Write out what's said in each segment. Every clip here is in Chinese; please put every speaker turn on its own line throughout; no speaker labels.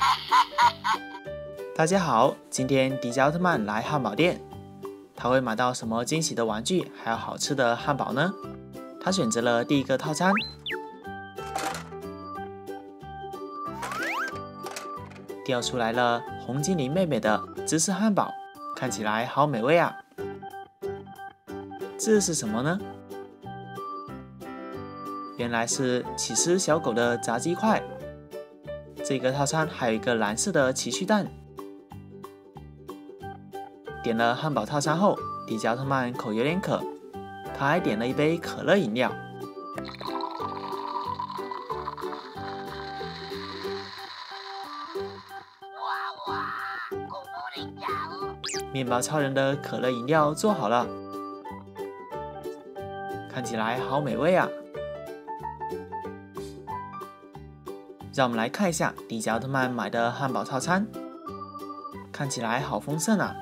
大家好，今天迪迦奥特曼来汉堡店，他会买到什么惊喜的玩具，还有好吃的汉堡呢？他选择了第一个套餐，掉出来了红精灵妹妹的芝士汉堡，看起来好美味啊！这是什么呢？原来是起司小狗的炸鸡块。这个套餐还有一个蓝色的奇趣蛋。点了汉堡套餐后，迪迦奥特曼口有点渴，他还点了一杯可乐饮料。面包超人的可乐饮料做好了，看起来好美味啊！让我们来看一下迪迦奥特曼买的汉堡套餐，看起来好丰盛啊！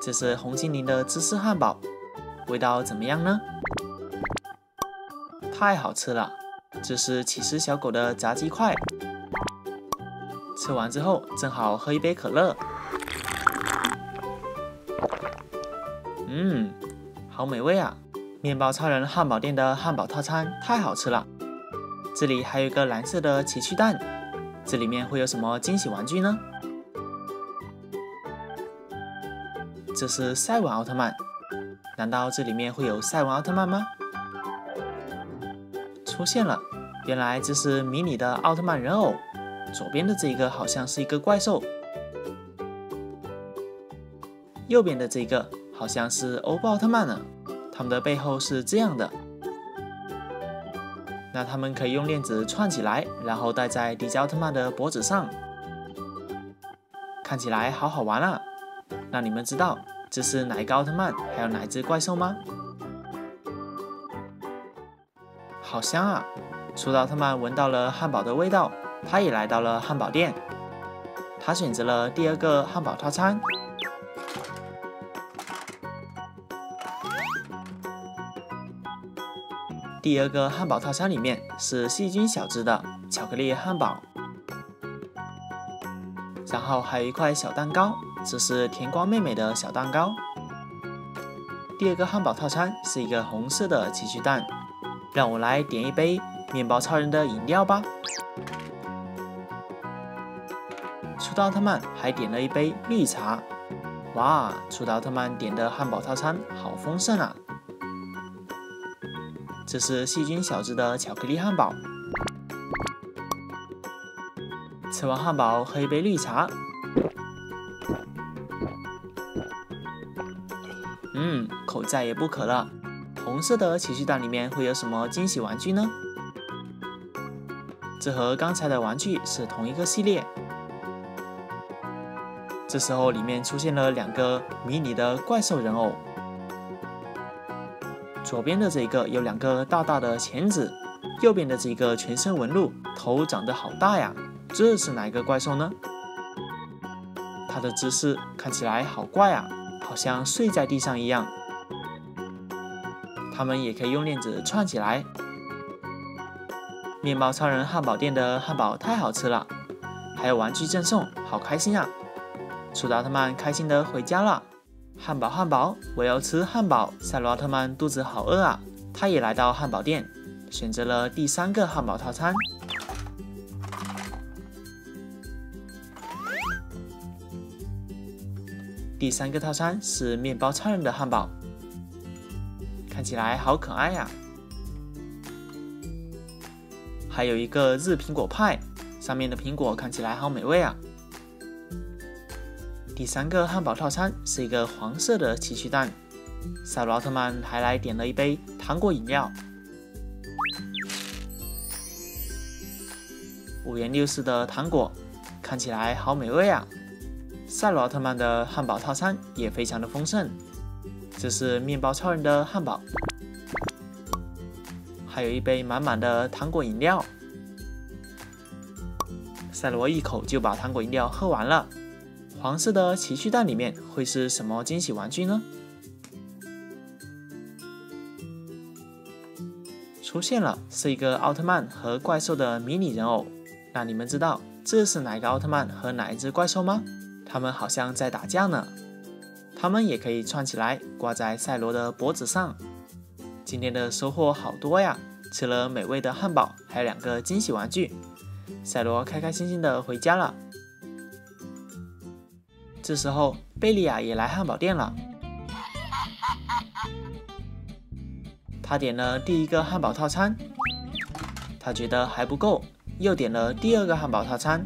这是红精灵的芝士汉堡，味道怎么样呢？太好吃了！这是起司小狗的炸鸡块，吃完之后正好喝一杯可乐。嗯，好美味啊！面包超人汉堡店的汉堡套餐太好吃了。这里还有一个蓝色的奇趣蛋，这里面会有什么惊喜玩具呢？这是赛文奥特曼，难道这里面会有赛文奥特曼吗？出现了，原来这是迷你的奥特曼人偶，左边的这个好像是一个怪兽，右边的这个好像是欧布奥特曼呢，他们的背后是这样的。那他们可以用链子串起来，然后戴在迪迦奥特曼的脖子上，看起来好好玩啊！那你们知道这是哪个奥特曼，还有哪只怪兽吗？好香啊！初奥特曼闻到了汉堡的味道，他也来到了汉堡店，他选择了第二个汉堡套餐。第二个汉堡套餐里面是细菌小子的巧克力汉堡，然后还有一块小蛋糕，这是甜瓜妹妹的小蛋糕。第二个汉堡套餐是一个红色的奇趣蛋，让我来点一杯面包超人的饮料吧。初代奥特曼还点了一杯绿茶，哇，初代奥特曼点的汉堡套餐好丰盛啊！这是细菌小子的巧克力汉堡。吃完汉堡，喝一杯绿茶。嗯，口再也不渴了。红色的奇趣蛋里面会有什么惊喜玩具呢？这和刚才的玩具是同一个系列。这时候里面出现了两个迷你的怪兽人偶。左边的这个有两个大大的钳子，右边的这个全身纹路，头长得好大呀！这是哪一个怪兽呢？它的姿势看起来好怪啊，好像睡在地上一样。它们也可以用链子串起来。面包超人汉堡店的汉堡太好吃了，还有玩具赠送，好开心啊！初代奥特曼开心的回家了。汉堡，汉堡，我要吃汉堡。赛罗奥特曼肚子好饿啊，他也来到汉堡店，选择了第三个汉堡套餐。第三个套餐是面包超人的汉堡，看起来好可爱呀。还有一个日苹果派，上面的苹果看起来好美味啊。第三个汉堡套餐是一个黄色的奇趣蛋，赛罗奥特曼还来点了一杯糖果饮料，五颜六色的糖果，看起来好美味啊！赛罗奥特曼的汉堡套餐也非常的丰盛，这是面包超人的汉堡，还有一杯满满的糖果饮料，赛罗一口就把糖果饮料喝完了。黄色的奇趣蛋里面会是什么惊喜玩具呢？出现了，是一个奥特曼和怪兽的迷你人偶。那你们知道这是哪个奥特曼和哪一只怪兽吗？他们好像在打架呢。他们也可以串起来挂在赛罗的脖子上。今天的收获好多呀！吃了美味的汉堡，还有两个惊喜玩具。赛罗开开心心的回家了。这时候，贝利亚也来汉堡店了。他点了第一个汉堡套餐，他觉得还不够，又点了第二个汉堡套餐。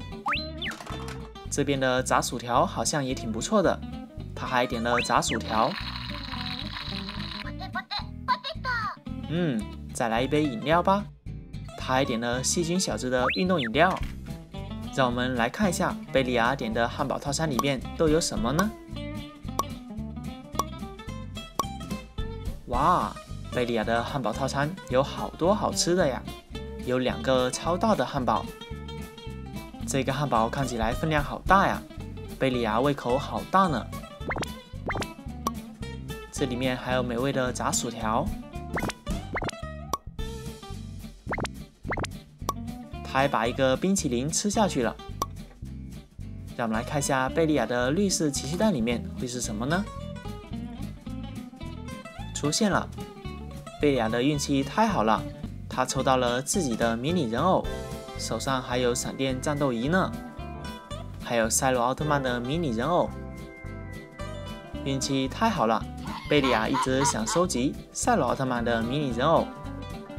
这边的炸薯条好像也挺不错的，他还点了炸薯条。嗯，再来一杯饮料吧。他还点了细菌小子的运动饮料。让我们来看一下贝利亚点的汉堡套餐里面都有什么呢？哇，贝利亚的汉堡套餐有好多好吃的呀！有两个超大的汉堡。这个汉堡看起来分量好大呀，贝利亚胃口好大呢。这里面还有美味的炸薯条，还把一个冰淇淋吃下去了。让我们来看一下贝利亚的绿色奇趣蛋里面会是什么呢？出现了，贝利亚的运气太好了，他抽到了自己的迷你人偶。手上还有闪电战斗仪呢，还有赛罗奥特曼的迷你人偶，运气太好了！贝利亚一直想收集赛罗奥特曼的迷你人偶，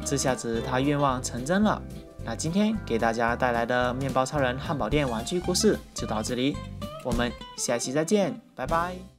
这下子他愿望成真了。那今天给大家带来的面包超人汉堡店玩具故事就到这里，我们下期再见，拜拜。